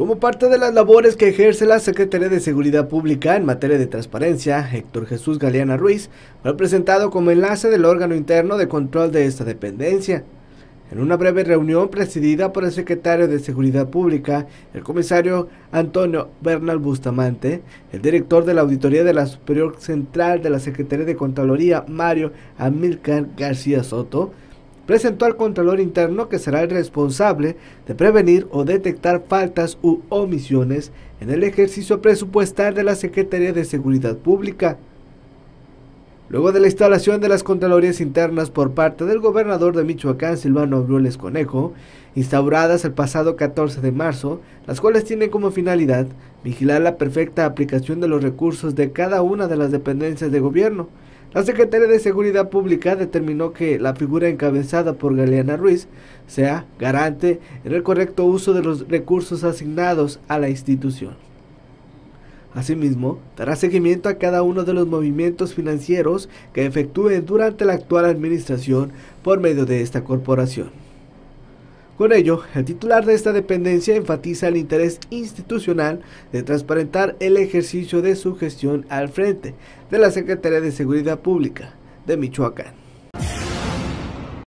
Como parte de las labores que ejerce la Secretaría de Seguridad Pública en materia de transparencia, Héctor Jesús Galeana Ruiz fue presentado como enlace del órgano interno de control de esta dependencia. En una breve reunión presidida por el secretario de Seguridad Pública, el comisario Antonio Bernal Bustamante, el director de la Auditoría de la Superior Central de la Secretaría de Contraloría, Mario Amilcar García Soto, presentó al Contralor Interno que será el responsable de prevenir o detectar faltas u omisiones en el ejercicio presupuestal de la Secretaría de Seguridad Pública. Luego de la instalación de las Contralorías Internas por parte del gobernador de Michoacán, Silvano Aureoles Conejo, instauradas el pasado 14 de marzo, las cuales tienen como finalidad vigilar la perfecta aplicación de los recursos de cada una de las dependencias de gobierno, la Secretaría de Seguridad Pública determinó que la figura encabezada por Galeana Ruiz sea garante en el correcto uso de los recursos asignados a la institución. Asimismo, dará seguimiento a cada uno de los movimientos financieros que efectúen durante la actual administración por medio de esta corporación. Con ello, el titular de esta dependencia enfatiza el interés institucional de transparentar el ejercicio de su gestión al frente de la Secretaría de Seguridad Pública de Michoacán.